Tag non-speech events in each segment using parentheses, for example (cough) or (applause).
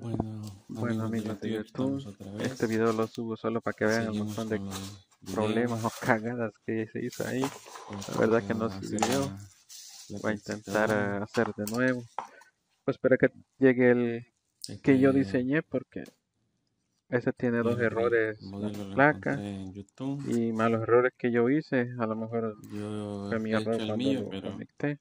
Bueno, Bueno amigos de YouTube, este video lo subo solo para que vean el Seguimos montón de problemas o cagadas que se hizo ahí. La verdad que no sirvió. Voy a intentar hacer de nuevo. Pues espero que llegue el que yo diseñé porque ese tiene dos el- el errores en placa en YouTube. y más los errores que yo hice. A lo mejor Yo fue mi error el cuando mío, lo pero conecté.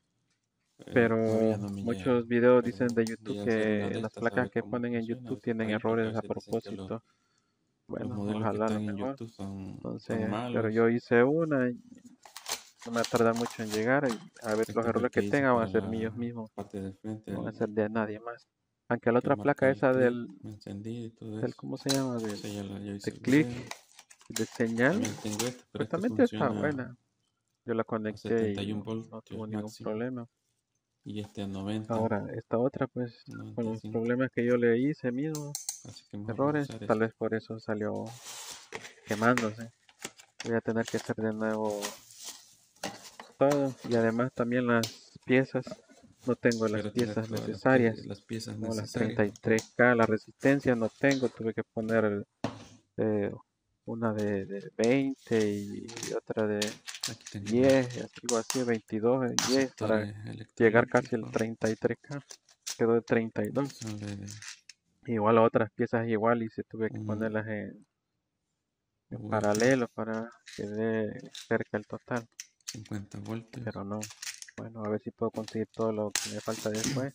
Eh, Pero no muchos videos dicen de YouTube que las placas que ponen en YouTube tienen errores a propósito. Bueno, ojalá lo mejor. Son, son Entonces, malos. pero yo hice una y no me va a tardar mucho en llegar a ver Este los el errores que que tenga van a ser míos mismos, del no van a del- ser de nadie más. Aunque la otra placa esa del, del. ¿cómo se llama? Del, Esa ya la- ya hice de el clic, de señal, supuestamente está buena. Yo la conecté y 71 no, tuvo ningún problema. Y este a 90. Ahora, esta otra pues, con los 95. problemas que yo le hice mismo, Así que mejor errores, tal esta. vez por eso salió quemándose. Voy a tener que hacer de nuevo todo y además también las piezas, no tengo las Pero piezas las necesarias. piezas- Las piezas como las necesarias. 33K, la resistencia no tengo, tuve que poner eh, una de, de 20 y otra de Aquí tengo 10, algo así, 22, eh, 10 para llegar casi al electrolíticos. 33K, quedó de 32. Son de- de Igual las otras piezas igual y se tuve que ponerlas en, en paralelo para que dé cerca el total, 50 voltios. pero no. Bueno, a ver si puedo conseguir todo lo que me falta después.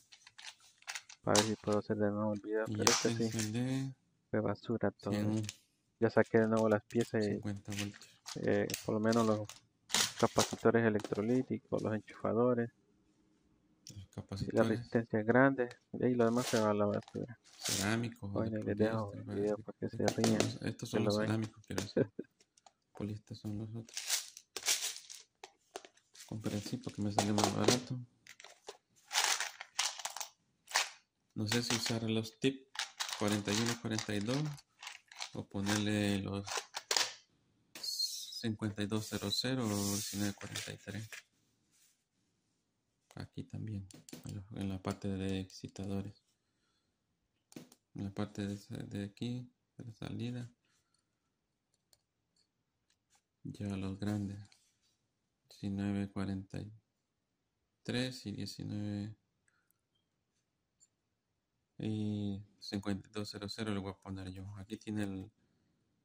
Para ver si puedo hacer de nuevo el video, pero este sí, fue basura todo. 100, Ya saqué de nuevo las piezas y 50 voltios. eh, por lo menos los capacitores electrolíticos, los enchufadores, Los y la capacitores resistencia es grande, y ahí lo demás se va a la basura. cerámicos o de Bueno, y les dejo poliéster, el ¿verdad? video Sí, para que se estos son los- Estos son cerámicos, quiero decir. (laughs) Poliéster son los otros. Compré así porque me salió más barato. No sé si usar los tip 41 42 o ponerle los 5200 o 1943. Aquí también, en la- parte de excitadores. En la parte de aquí, de la salida. Ya los grandes. 1943 y 19 y 5200 le voy a poner yo. Aquí tiene el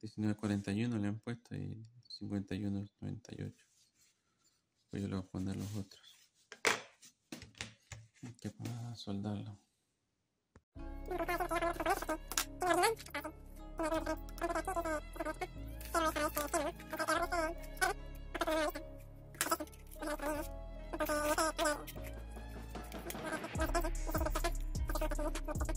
1941 le han puesto y 5198. Pues yo le voy a poner los otros. Que para soldarlo. (laughs) Bye. (laughs)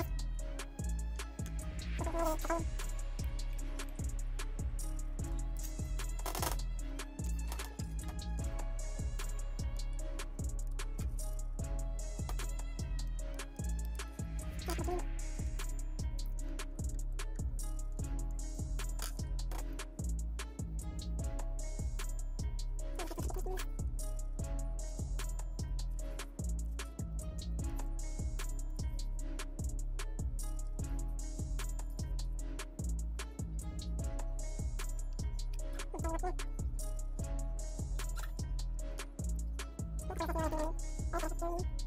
Ciao.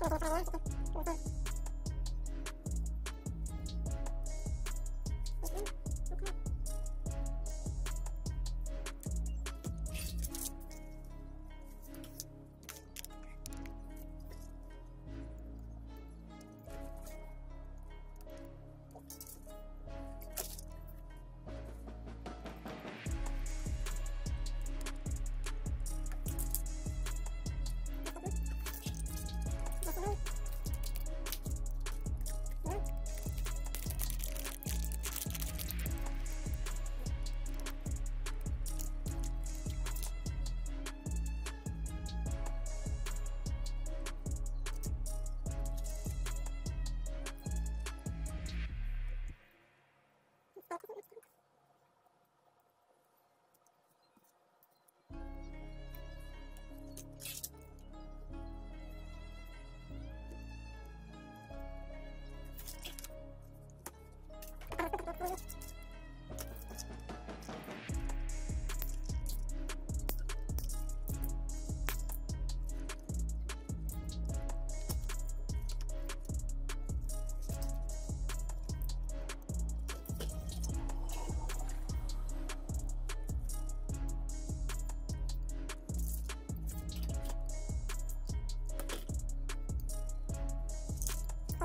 esto, esto, esto.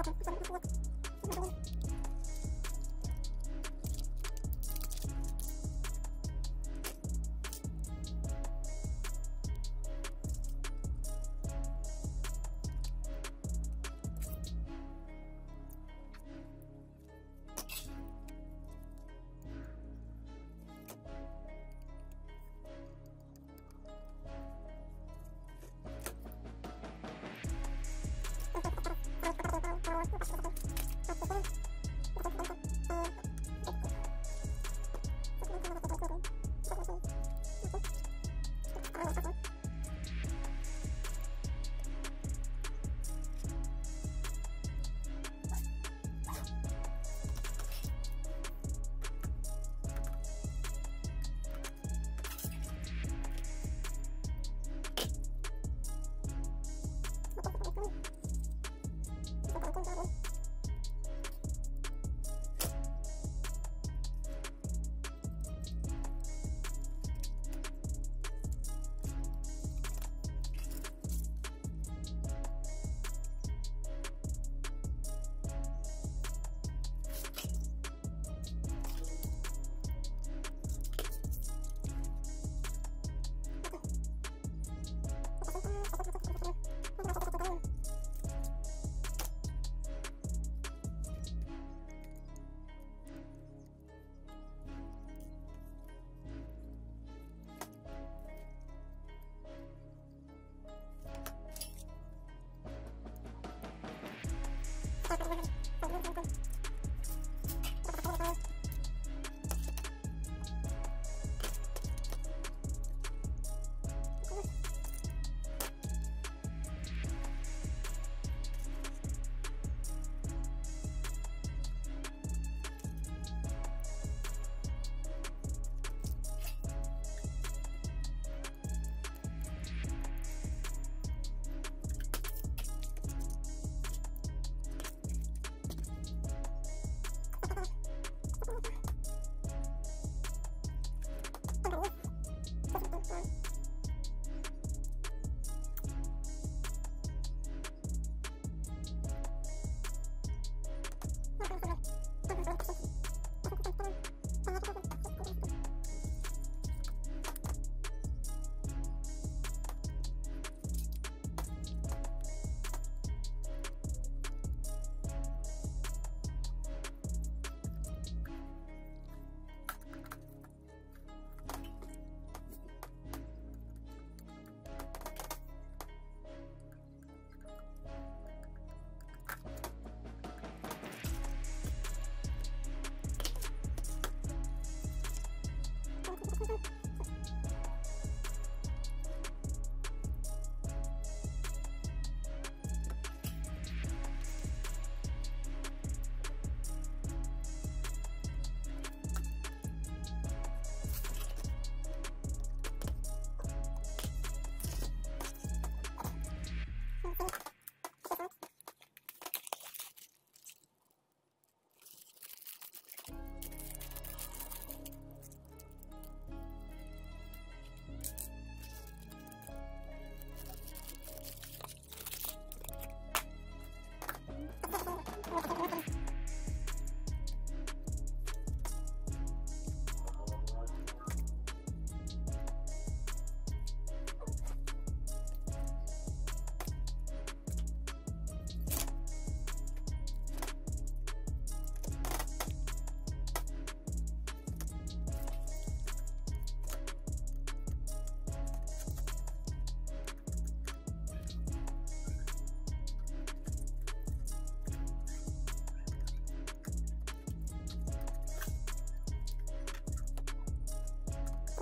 water.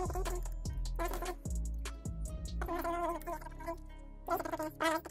Thank you.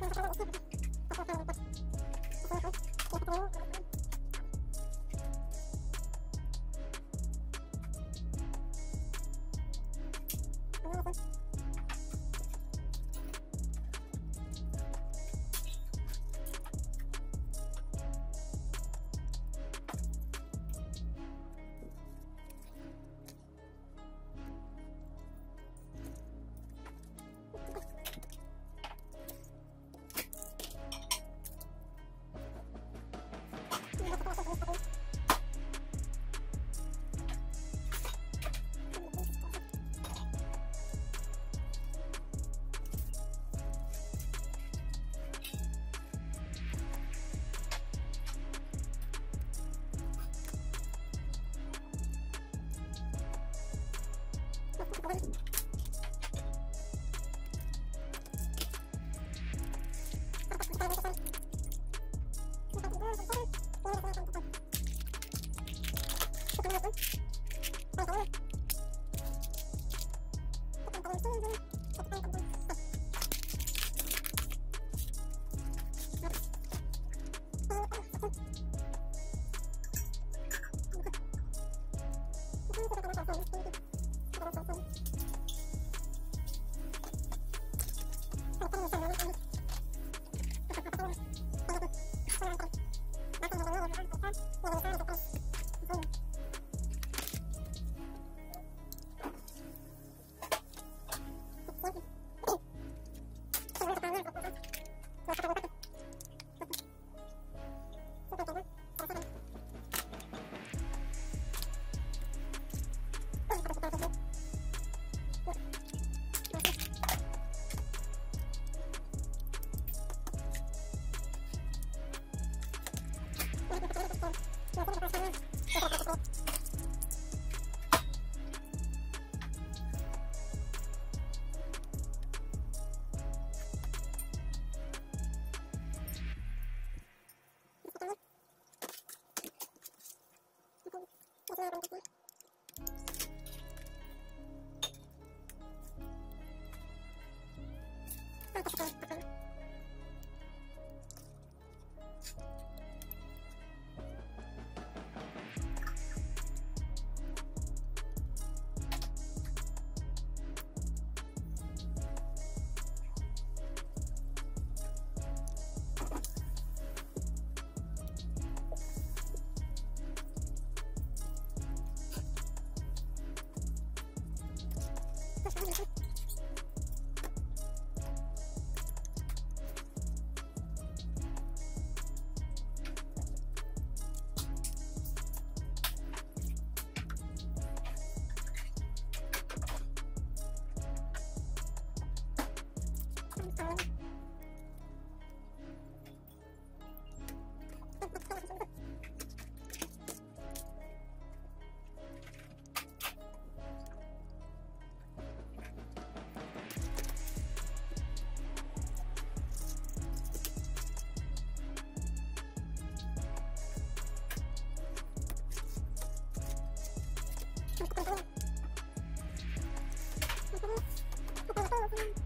Ha ha ha ha! click. sesuai bentuknya mantap sekali pokoknya Bye. Thank (laughs) you.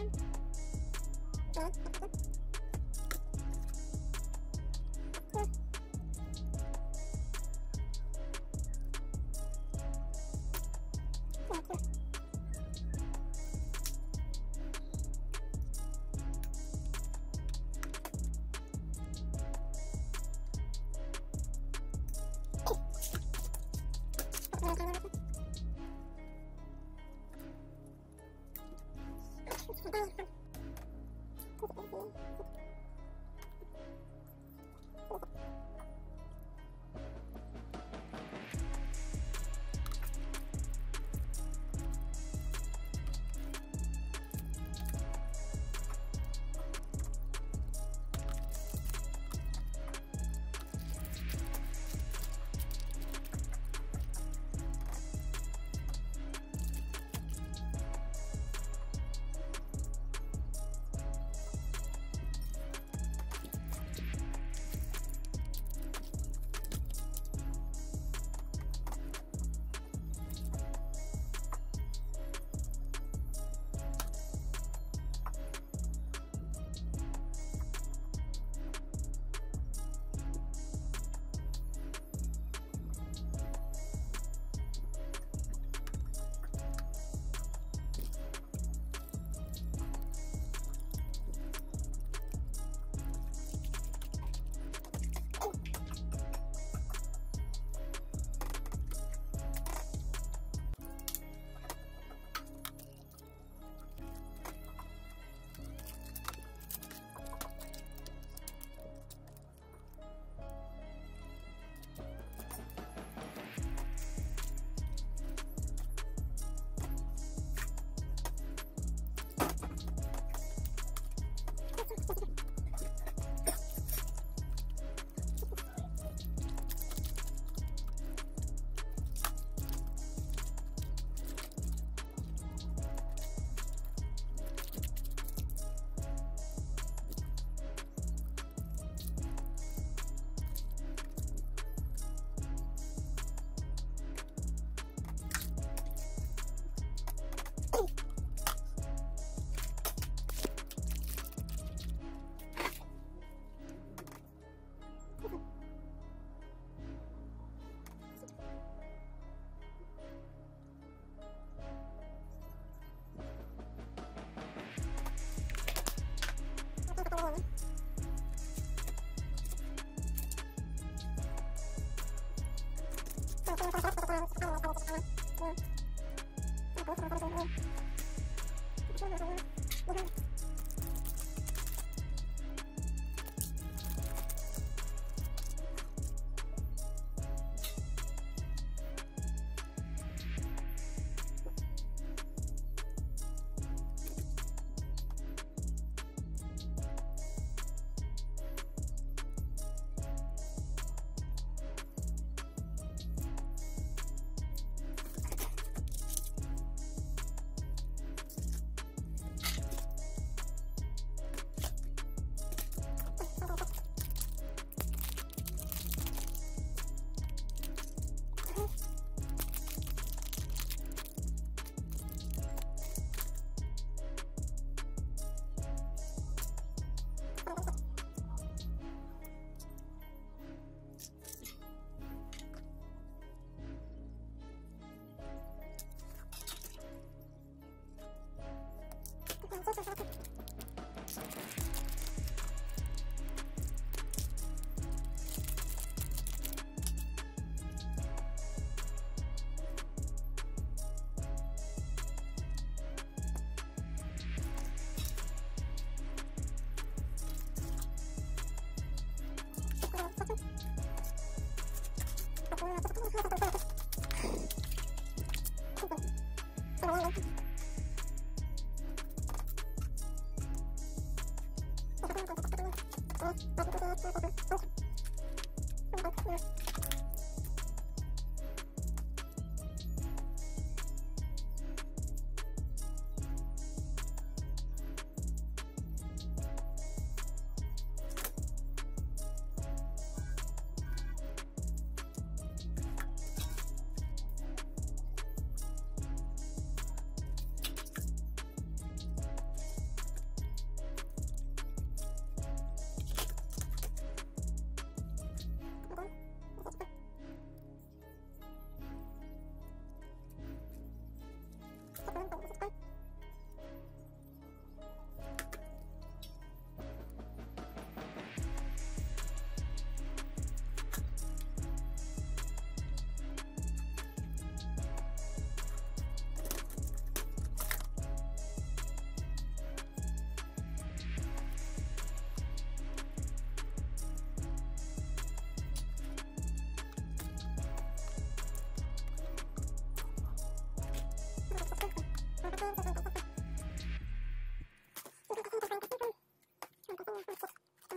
and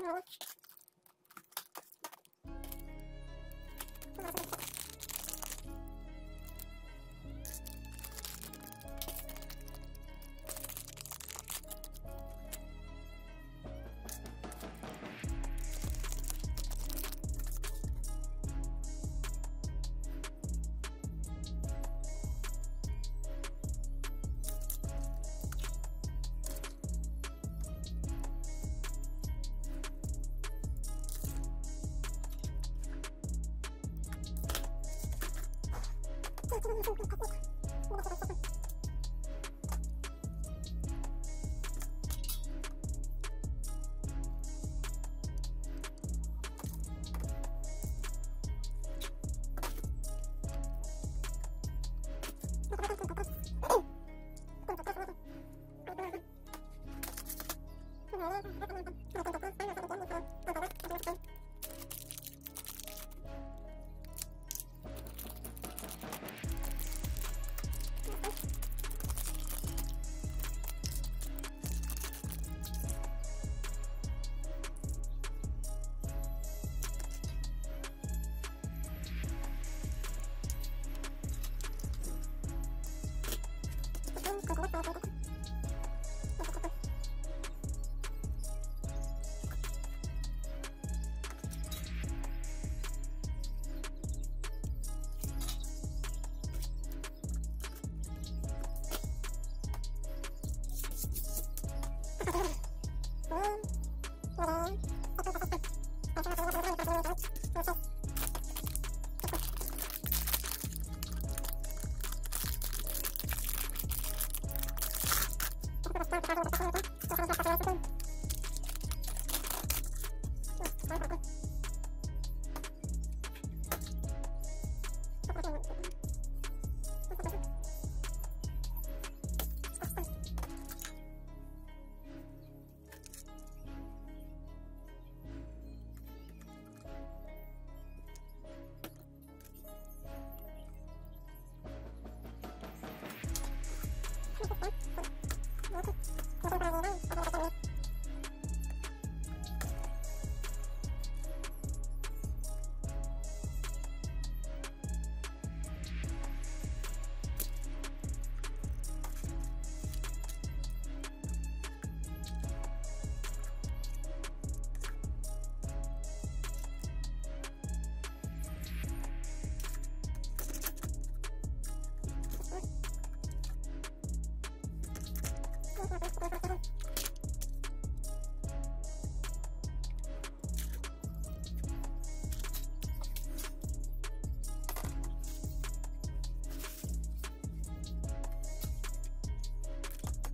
channel. こっち?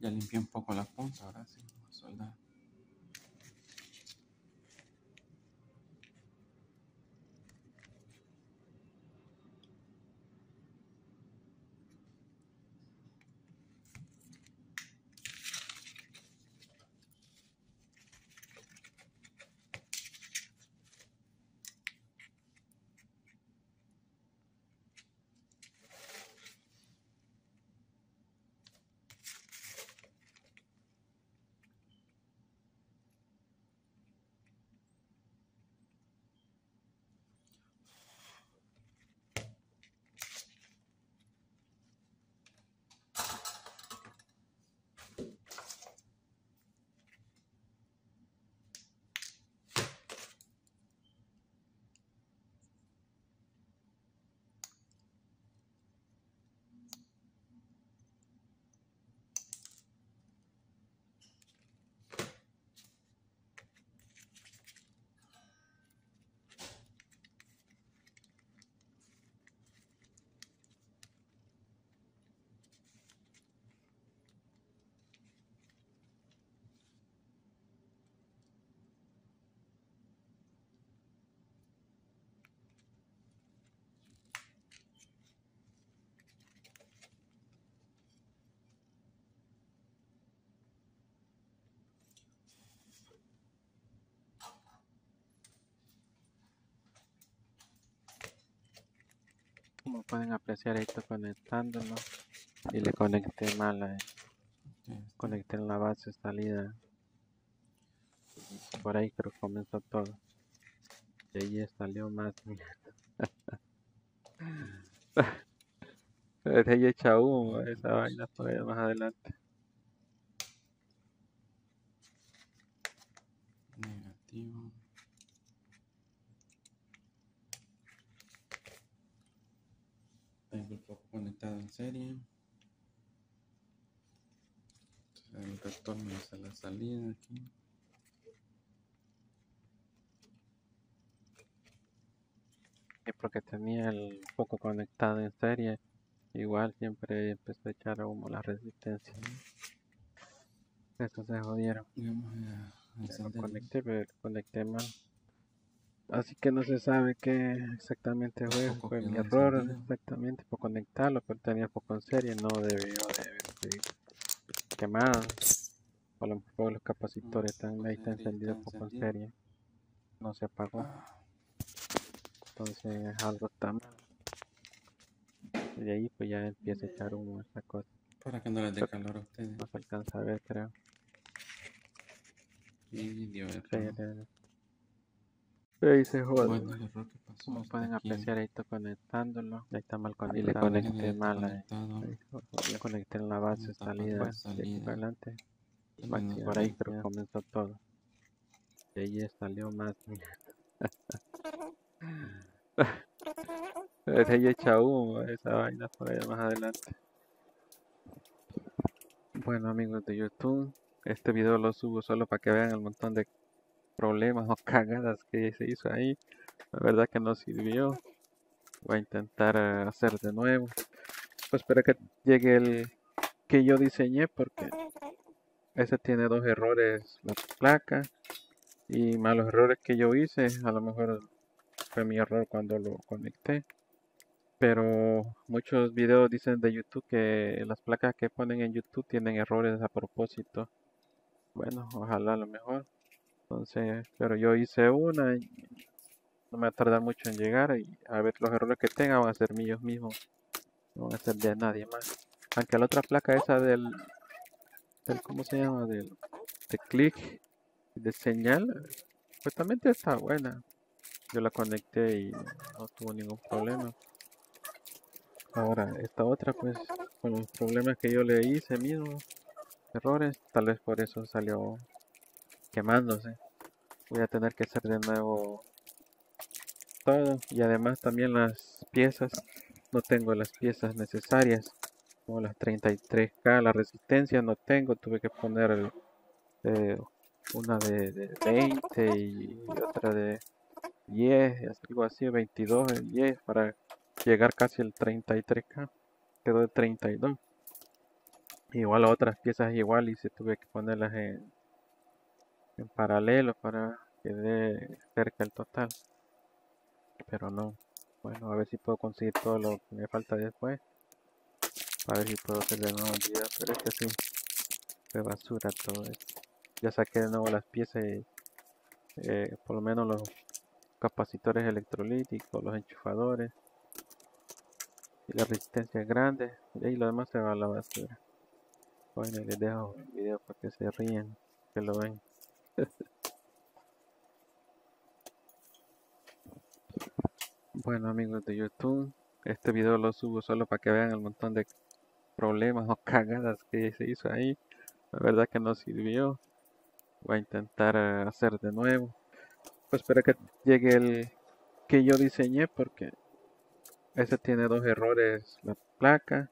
Ya, limpié un poco la punta, ahora sí, vamos soldar. Como pueden apreciar, ahí estoy conectándolo y le conecté mal, eh, está. conecté en la base salida. Por ahí creo que comenzó todo. Y ahí salió más mierda. Desde ahí echa humo esa vaina ahí más adelante. Negativo. Tengo el foco conectado en serie. El retorno es a la salida aquí. Y porque tenía el foco conectado en serie, igual siempre empezó a echar humo la resistencia. Estos se jodieron. Vamos a Ya lo encender. conecté, pero conecté mal. Así que no se sabe qué exactamente fue. Foco Fue mi error exactamente por conectarlo, pero tenía foco en serie, no debió de haberse quemado. O a lo mejor los capacitores están ahí, está encendido foco en serie. No se apagó, Ah, entonces algo está mal. Y de ahí pues ya empieza a echar humo esa cosa. para que no les dé calor a ustedes. No se alcanza a ver, creo. Y dio Sí, error. de- Pero ahí se jode. Bueno, el error que pasó. Como está pueden aquí. apreciar, ahí estoy conectándolo. Ahí está mal conectado. le le conecté mal. ahí. conectado. Ahí, conecté en la base Está salida, para de aquí salida. para adelante. Y por ahí creo que comenzó todo. Y ahí salió más. (laughs) Ahí echa humo esa vaina por ahí más adelante. Bueno amigos de YouTube, este video lo subo solo para que vean el montón de problemas o (laughs) cagadas que se hizo ahí. La verdad que no sirvió. Voy a intentar eh, hacer de nuevo. Pues espero que llegue el que yo diseñé porque ese tiene dos errores la placa y más los errores que yo hice a lo mejor fue mi error cuando lo conecté. Pero muchos videos dicen de YouTube que las placas que ponen en YouTube tienen errores a propósito. Bueno, ojalá a lo mejor. Entonces, pero yo hice una y no me va a tardar mucho en llegar y a ver los errores que tenga van a ser míos mismos. No van a ser de nadie más. Aunque la otra placa esa del, del ¿cómo se llama? Del de clic de señal, pues también está buena. Yo la conecté y no tuvo ningún problema. Ahora, esta otra pues con los problemas que yo le hice mismo, errores, tal vez por eso salió quemándose. Voy a tener que hacer de nuevo todo. Y además también las piezas, no tengo las piezas necesarias. Como las 33k, la resistencia no tengo, tuve que poner eh, una de, 20 y otra de 10, algo así, 22, 10 para llegar casi el 33k, quedó de 32. Igual otras piezas igual y se tuve que ponerlas en, en paralelo para que dé cerca el total. Pero no. Bueno, a ver si puedo conseguir todo lo que me falta después. A ver si puedo hacer de nuevo un video, pero es que sí. De basura todo esto. Ya saqué de nuevo las piezas y eh, por lo menos los capacitores electrolíticos, los enchufadores y la resistencia grande y lo demás se va a la basura. Bueno, les dejo el video para que se ríen, que lo ven. (laughs) bueno amigos de YouTube, este video lo subo solo para que vean el montón de problemas o (laughs) cagadas que se hizo ahí. La verdad que no sirvió. Voy a intentar eh, hacer de nuevo. Pues espero que llegue el que yo diseñé porque ese tiene dos errores la placa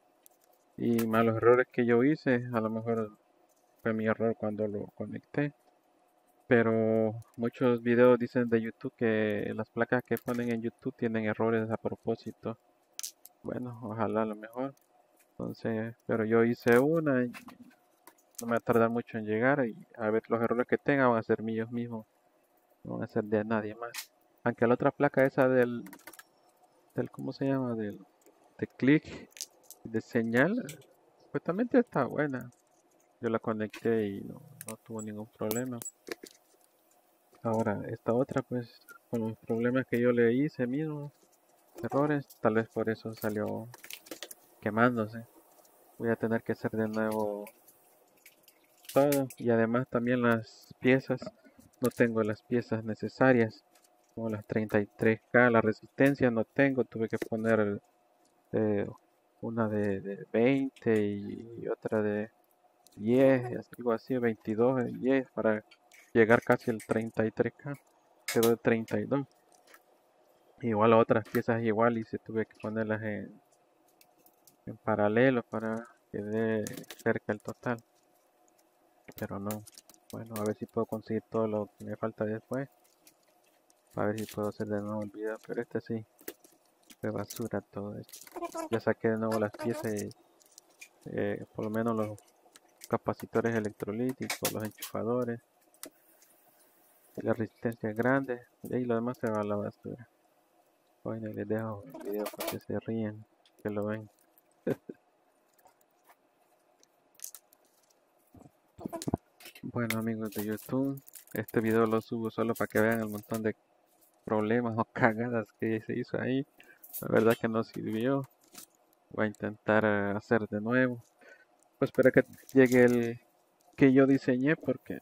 y malos errores que yo hice. A lo mejor fue mi error cuando lo conecté. Pero muchos videos dicen de YouTube que las placas que ponen en YouTube tienen errores a propósito. Bueno, ojalá a lo mejor. Entonces, pero yo hice una y no me va a tardar mucho en llegar y a ver los errores que tenga van a ser míos mismos. No van a ser de nadie más. Aunque la otra placa esa del, del ¿cómo se llama? Del de clic de señal, pues también está buena. Yo la conecté y no, no tuvo ningún problema. Ahora, esta otra pues con los problemas que yo le hice mismo, errores, tal vez por eso salió quemándose. Voy a tener que hacer de nuevo todo y además también las piezas, no tengo las piezas necesarias como las 33k, la resistencia no tengo, tuve que poner eh, una de, 20 y otra de 10, algo así, 22, 10 para llegar casi el 33k, quedó de 32. Igual otras piezas igual y se tuve que ponerlas en, en paralelo para que dé cerca el total. Pero no. Bueno, a ver si puedo conseguir todo lo que me falta después. A ver si puedo hacer de nuevo el video. Pero este sí. De basura todo esto. Ya saqué de nuevo las piezas y eh, por lo menos los capacitores electrolíticos, los enchufadores la resistencia grande y lo demás se va a la basura. Bueno les dejo el video para que se ríen que lo ven. (laughs) Bueno amigos de youtube este video lo subo solo para que vean el montón de problemas o cagadas que se hizo ahí. La verdad que no sirvió. Voy a intentar eh, hacer de nuevo. Pues espero que llegue el que yo diseñé porque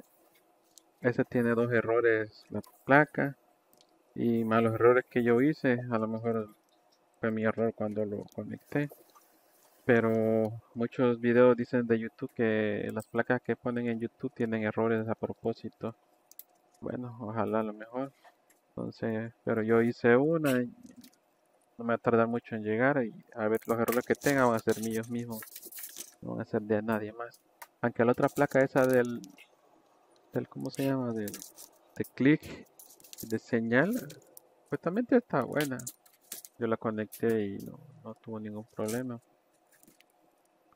ese tiene dos errores la placa y malos errores que yo hice a lo mejor fue mi error cuando lo conecté. Pero muchos videos dicen de YouTube que las placas que ponen en YouTube tienen errores a propósito. Bueno ojalá a lo mejor. Entonces pero yo hice una no me va a tardar mucho en llegar y a ver los errores que tenga van a ser míos mismos no van a ser de nadie más. Aunque la otra placa esa del del ¿cómo se llama? Del, de clic de señal, pues también está buena. Yo la conecté y no, no tuvo ningún problema.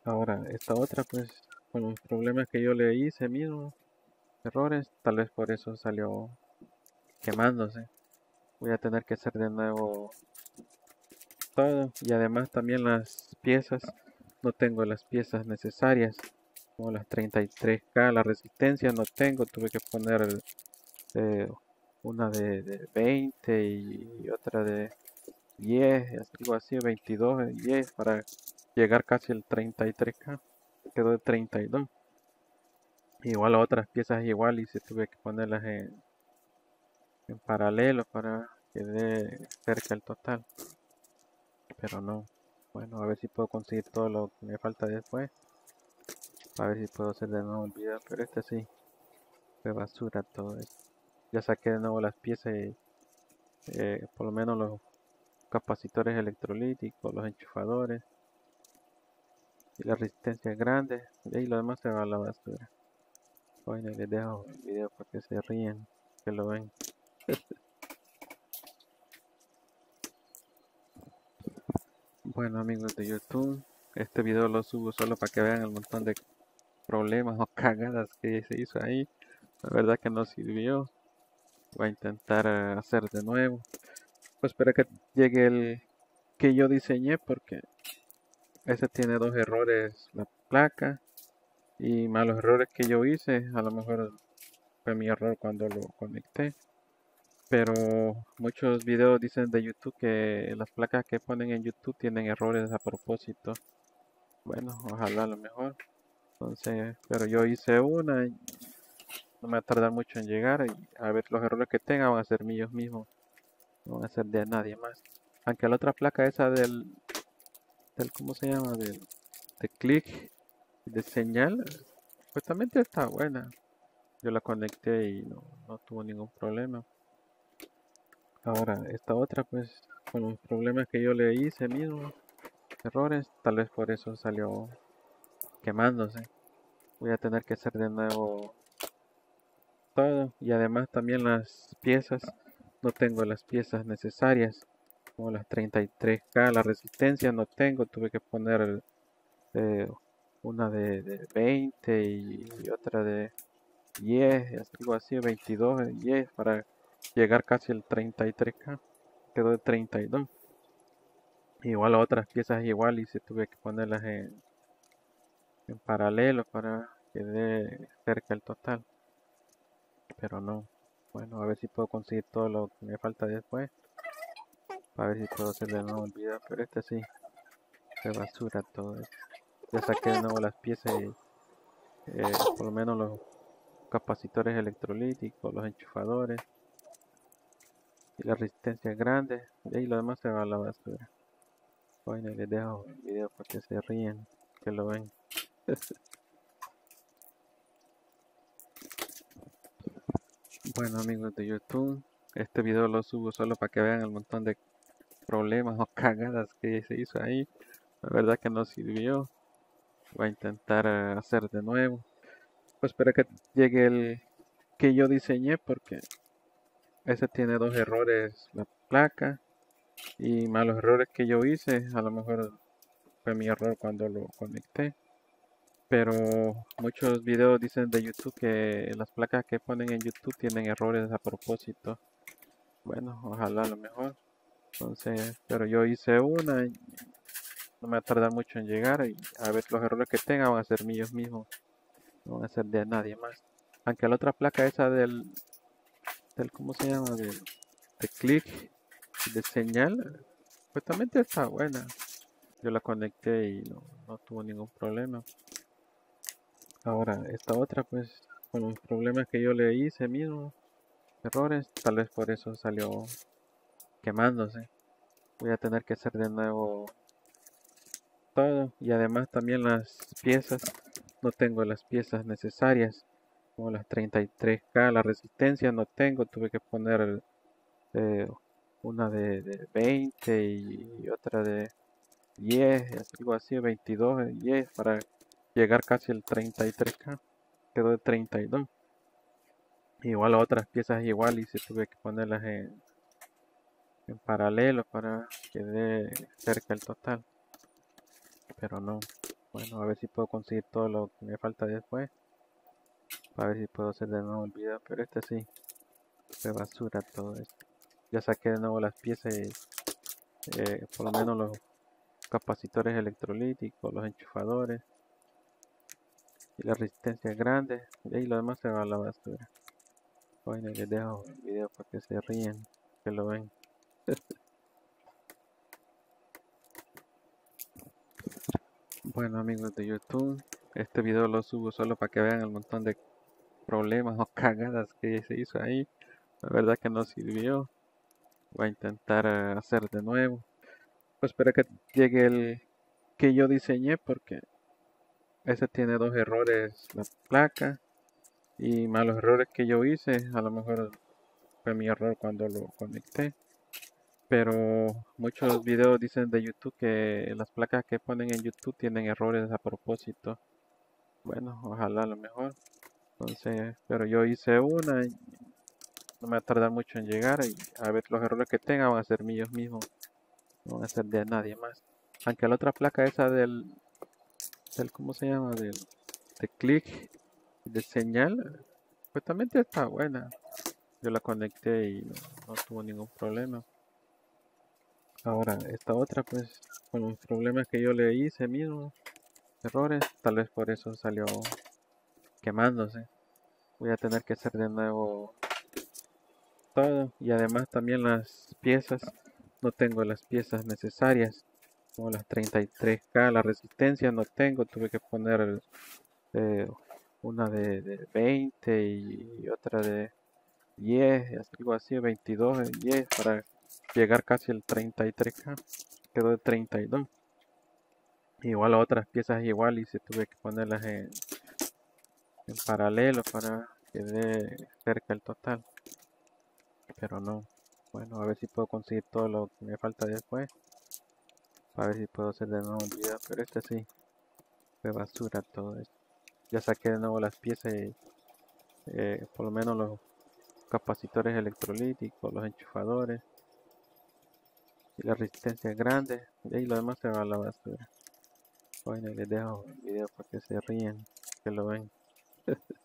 Ahora, esta otra pues con los problemas que yo le hice mismo, errores, tal vez por eso salió quemándose. voy a tener que hacer de nuevo todo y además también las piezas no tengo las piezas necesarias las 33k la resistencia no tengo tuve que poner eh, una de, 20 y otra de 10 algo así 22 10 para llegar casi al 33k quedó de 32 igual otras piezas igual y se tuve que ponerlas en, en paralelo para que dé cerca el total. Pero no bueno a ver si puedo conseguir todo lo que me falta después a ver si puedo hacer de nuevo el video pero este sí fue basura todo. Esto ya saqué de nuevo las piezas y eh, por lo menos los capacitores electrolíticos los enchufadores y la resistencia grande y lo demás se va a la basura. Bueno les dejo el video para que se ríen que lo ven. (laughs) Bueno amigos de youtube este video lo subo solo para que vean el montón de problemas o (laughs) cagadas que se hizo ahí. La verdad que no sirvió. Voy a intentar eh, hacer de nuevo. Pues espero que llegue el que yo diseñé porque ese tiene dos errores la placa y malos errores que yo hice. A lo mejor fue mi error cuando lo conecté. Pero muchos videos dicen de YouTube que las placas que ponen en YouTube tienen errores a propósito. Bueno ojalá a lo mejor entonces pero yo hice una no me va a tardar mucho en llegar y a ver los errores que tenga van a ser míos mismos no van a ser de nadie más. Aunque la otra placa esa del del cómo se llama del de click de señal supuestamente está buena. Yo la conecté y no, no tuvo ningún problema. Ahora esta otra pues con los problemas que yo le hice mismo errores tal vez por eso salió quemándose. Voy a tener que hacer de nuevo todo. Y además también las piezas. No tengo las piezas necesarias. Como las 33k la resistencia no tengo. Tuve que poner eh, una de, 20 y, otra de 10 algo así 22 10 para llegar casi al 33k quedó de 32 igual otras piezas igual y se tuve que ponerlas en, en paralelo para que dé cerca el total. Pero no. Bueno a ver si puedo conseguir todo lo que me falta después. A ver si puedo hacer de nuevo pero este sí. De basura todo esto. Ya saqué de nuevo las piezas y eh, por lo menos los capacitores electrolíticos los enchufadores y la resistencia grande y lo demás se va a la basura. Bueno les dejo el video para que se ríen que lo ven (laughs) bueno amigos de youtube este video lo subo solo para que vean el montón de problemas o (laughs) cagadas que se hizo ahí. La verdad que no sirvió. Voy a intentar eh, hacer de nuevo. Pues espero que llegue el que yo diseñé porque ese tiene dos errores la placa y malos errores que yo hice. A lo mejor fue mi error cuando lo conecté pero muchos videos dicen de YouTube que las placas que ponen en YouTube tienen errores a propósito. Bueno ojalá a lo mejor. Entonces pero yo hice una no me va a tardar mucho en llegar y a ver los errores que tenga van a ser míos mismos no van a ser de nadie más. Aunque la otra placa esa del del cómo se llama de, de click de señal supuestamente está buena. Yo la conecté y no tuvo ningún problema ahora esta otra pues con los problemas que yo le hice mismo errores tal vez por eso salió quemándose. Voy a tener que hacer de nuevo todo y además también las piezas. No tengo las piezas necesarias como las 33k la resistencia no tengo. Tuve que poner eh, una de, 20 y otra de 10 algo así 22 10 para llegar casi al 33k quedó de 32 igual otras piezas igual y se tuve que ponerlas en, en paralelo para que dé cerca el total. Pero no bueno a ver si puedo conseguir todo lo que me falta después a ver si puedo hacer de nuevo el video pero este sí de basura todo esto. Ya saqué de nuevo las piezas y eh, por lo menos los capacitores electrolíticos, los enchufadores y la resistencia grande y lo demás se va a la basura. Bueno, les dejo el video para que se ríen, que lo ven. (laughs) bueno amigos de YouTube, este video lo subo solo para que vean el montón de problemas o (laughs) cagadas que se hizo ahí. La verdad que no sirvió. Voy a intentar eh, hacer de nuevo. Pues espero que llegue el que yo diseñé porque ese tiene dos errores la placa y malos errores que yo hice. A lo mejor fue mi error cuando lo conecté. Pero muchos videos dicen de YouTube que las placas que ponen en YouTube tienen errores a propósito. Bueno, ojalá a lo mejor. Entonces, pero yo hice una no me va a tardar mucho en llegar y a ver los errores que tenga van a ser míos mismos. No van a ser de nadie más. Aunque la otra placa esa del, ¿cómo se llama? Del, de clic, de señal, pues también está buena. Yo la conecté y no, tuvo ningún problema. Ahora, esta otra pues con los problemas que yo le hice mismo, errores, tal vez por eso salió quemándose. Voy a tener que hacer de nuevo todo y además también las piezas. No tengo las piezas necesarias como las 33K, la resistencia no tengo, tuve que poner eh, una de, 20 y otra de 10, algo así, 22, 10 para llegar casi al 33K, quedó de 32. Igual otras piezas igual y se tuve que ponerlas en, en paralelo para que dé cerca el total. Pero no. Bueno, a ver si puedo conseguir todo lo que me falta después. A ver si puedo hacer de nuevo un video, pero este sí. Fue basura todo esto. Ya saqué de nuevo las piezas y eh, por lo menos los capacitores electrolíticos, los enchufadores y la resistencia grande y lo demás se va a la basura. Bueno, les dejo el video para que se ríen, que lo ven. (laughs)